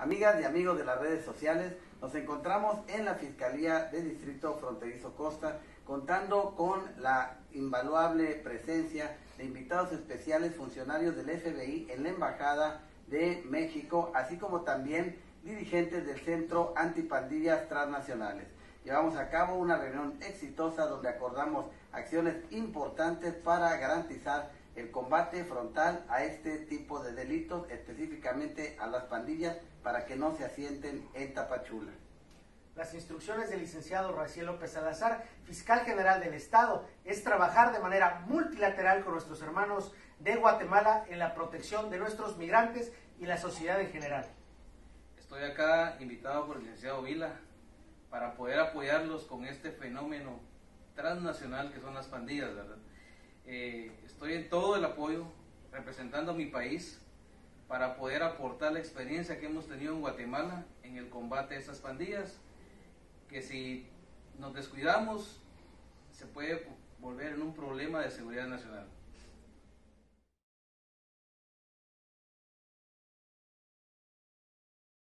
Amigas y amigos de las redes sociales, nos encontramos en la Fiscalía de Distrito Fronterizo Costa, contando con la invaluable presencia de invitados especiales funcionarios del FBI en la Embajada de México, así como también dirigentes del Centro Antipandillas Transnacionales. Llevamos a cabo una reunión exitosa donde acordamos acciones importantes para garantizar el combate frontal a este tipo de delitos, específicamente a las pandillas, para que no se asienten en Tapachula. Las instrucciones del licenciado Raciel López Salazar, fiscal general del Estado, es trabajar de manera multilateral con nuestros hermanos de Guatemala en la protección de nuestros migrantes y la sociedad en general. Estoy acá invitado por el licenciado Vila para poder apoyarlos con este fenómeno transnacional que son las pandillas, ¿verdad? Eh, estoy en todo el apoyo representando a mi país para poder aportar la experiencia que hemos tenido en Guatemala en el combate a estas pandillas, que si nos descuidamos se puede volver en un problema de seguridad nacional.